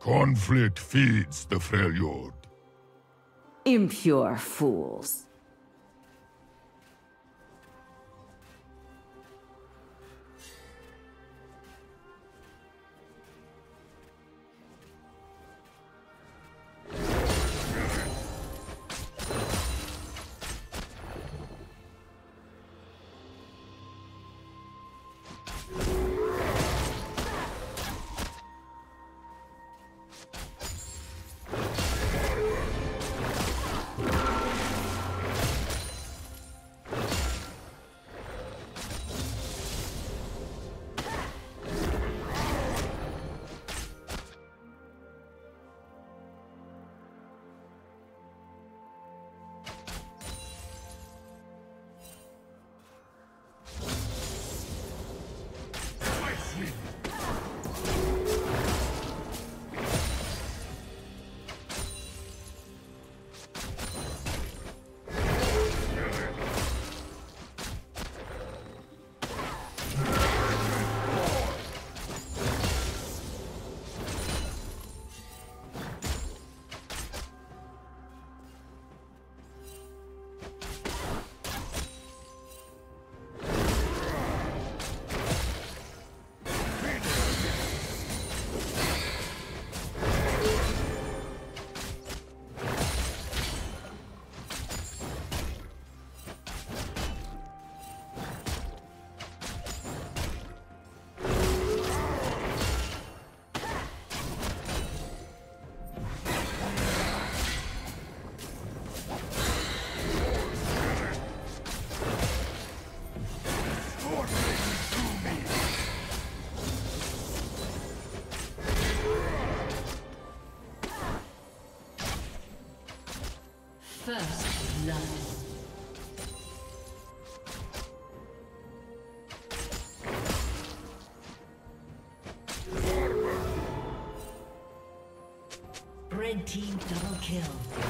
Conflict feeds the Freljord. Impure fools. First blood. Red team double kill.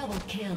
Double kill.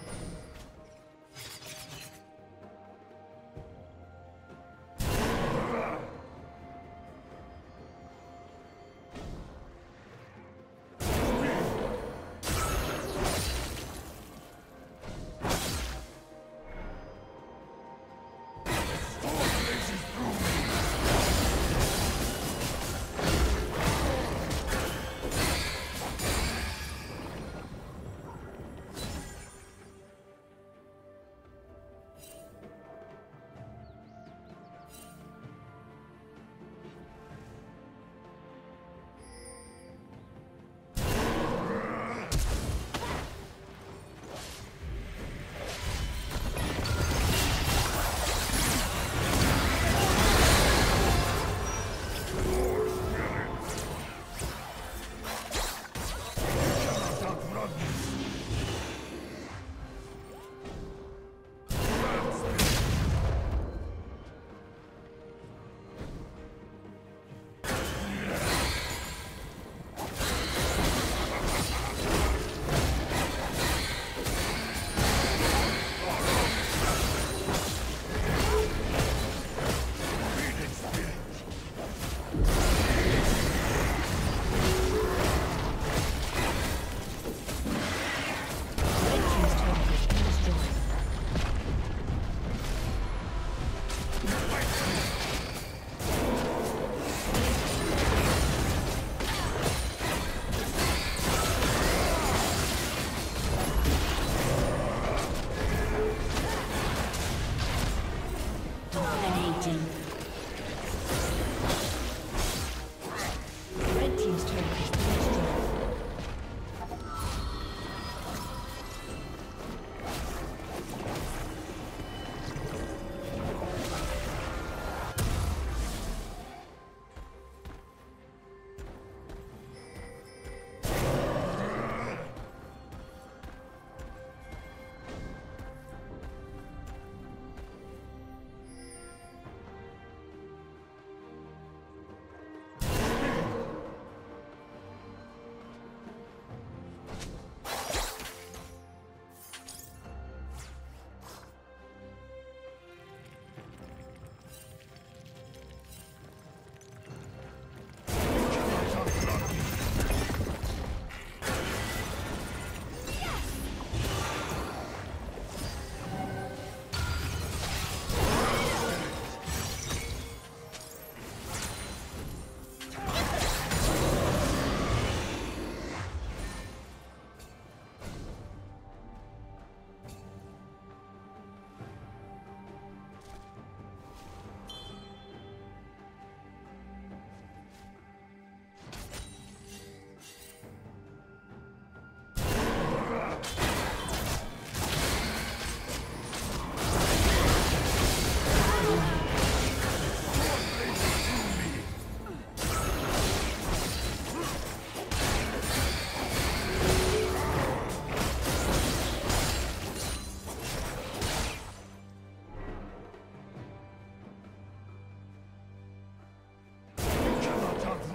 Wait.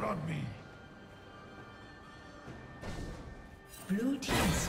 on me. Blue team's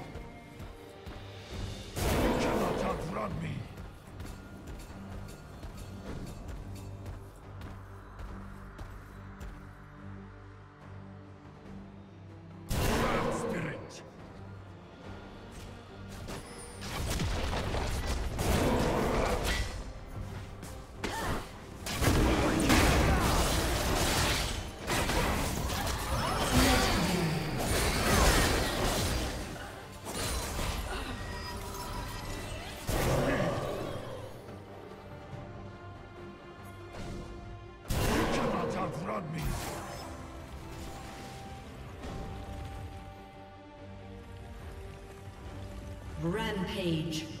Rampage.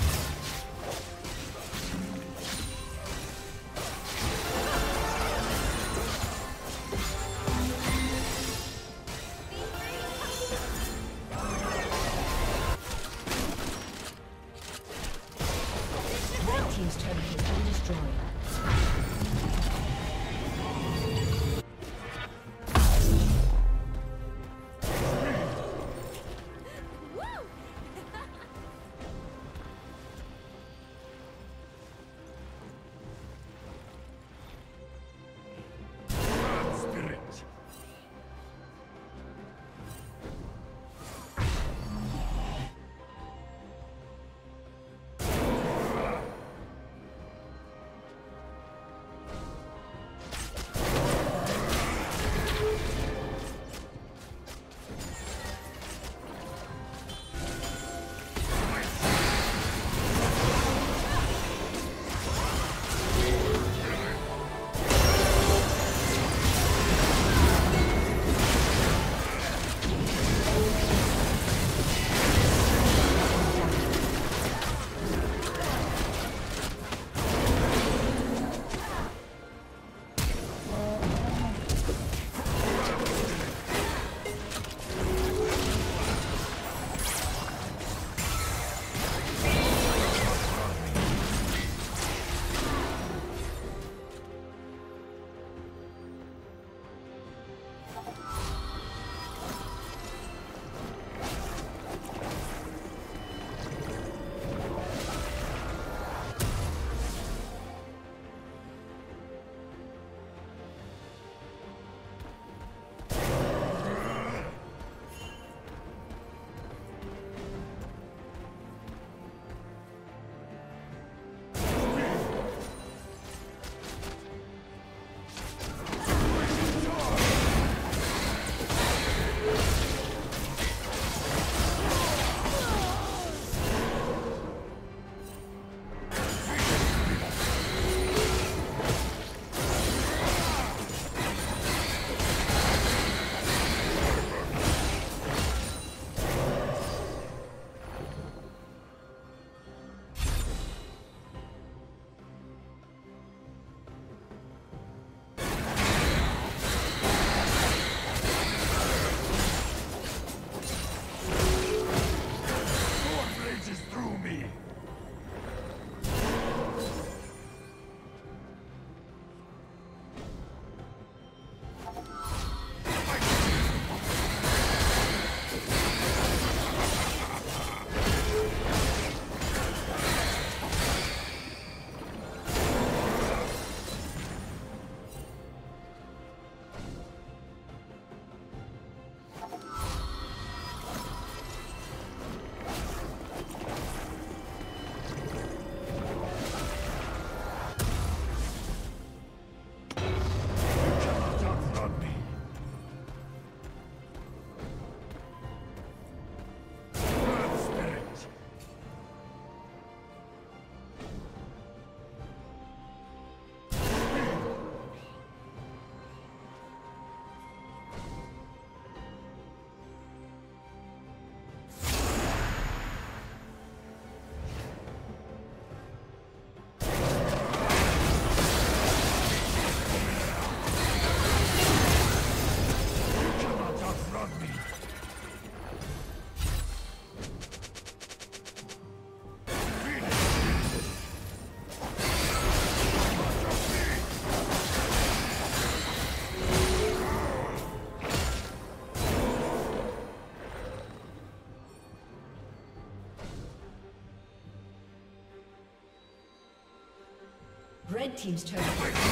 Red Team's turret